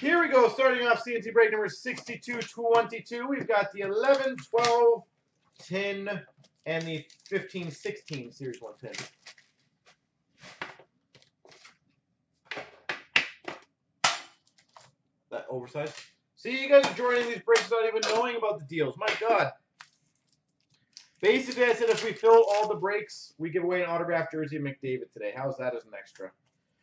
Here we go, starting off CNC break number 6222. We've got the 11, 12, 10, and the 15, 16 Series 110. That oversized. See, you guys are joining these breaks without even knowing about the deals. My God. Basically, I said if we fill all the breaks, we give away an autographed jersey of McDavid today. How's that as an extra?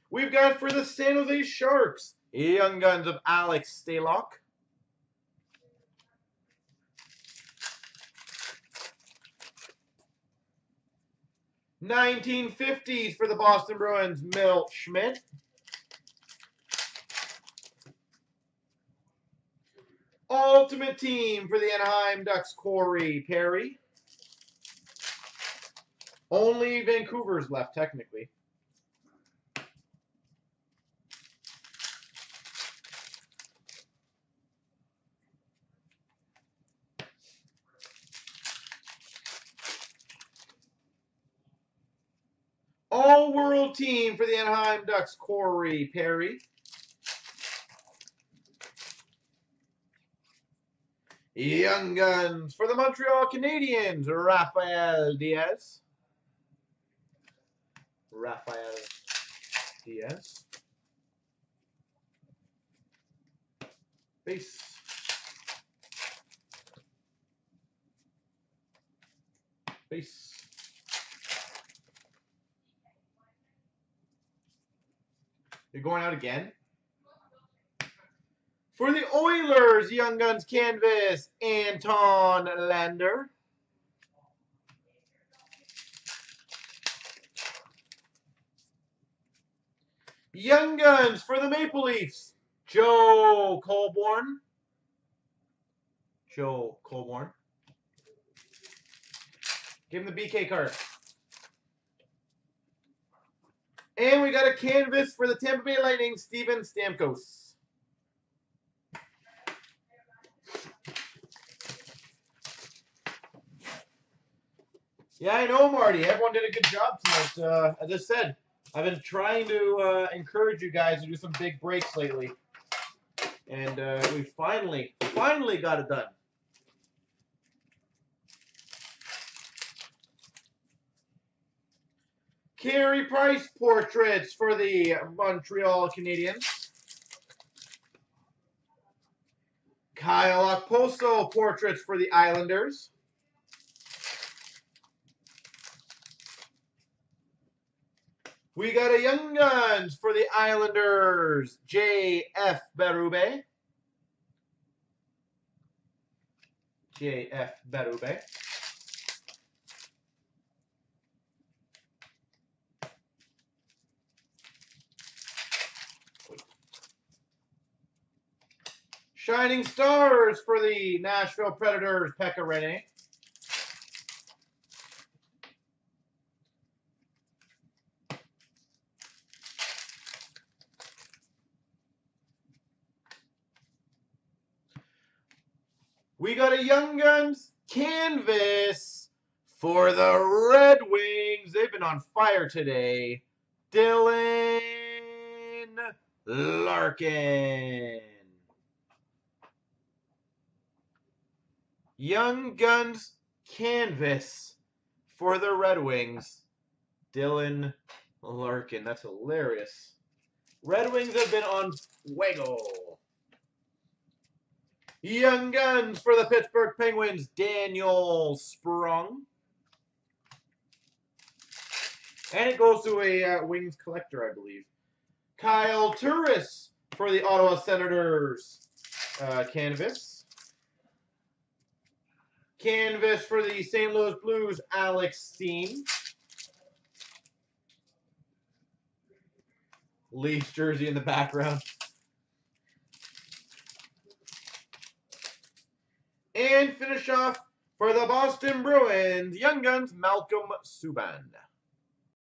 We've got for the San Jose Sharks, Young Guns of Alex Stalock. Nineteen fifties for the Boston Bruins, Milt Schmidt. Ultimate Team for the Anaheim Ducks, Corey Perry. Only Vancouver's left, technically. All-World Team for the Anaheim Ducks, Corey Perry. Young Guns for the Montreal Canadiens, Rafael Diaz. Rafael Diaz. Base. Base. You're going out again? For the Oilers, Young Guns Canvas, Anton Lander. Young Guns for the Maple Leafs, Joe Colborne. Joe Colborne. Give him the BK card. And we got a canvas for the Tampa Bay Lightning, Steven Stamkos. Yeah, I know, Marty. Everyone did a good job tonight. Uh, as I said, I've been trying to uh, encourage you guys to do some big breaks lately. And uh, we finally, finally got it done. Carey Price portraits for the Montreal Canadiens. Kyle Okposo portraits for the Islanders. We got a Young Guns for the Islanders, J.F. Berube. J.F. Berube. Shining Stars for the Nashville Predators, Pekka Rinne. We got a Young Guns canvas for the Red Wings. They've been on fire today. Dylan Larkin. Young Guns canvas for the Red Wings. Dylan Larkin. That's hilarious. Red Wings have been on fuego. Young Guns for the Pittsburgh Penguins, Daniel Sprong. And it goes to a uh, Wings collector, I believe. Kyle Turris for the Ottawa Senators, uh, canvas. Canvas for the St. Louis Blues, Alex Steen. Leafs jersey in the background. And finish off for the Boston Bruins, Young Guns, Malcolm Subban.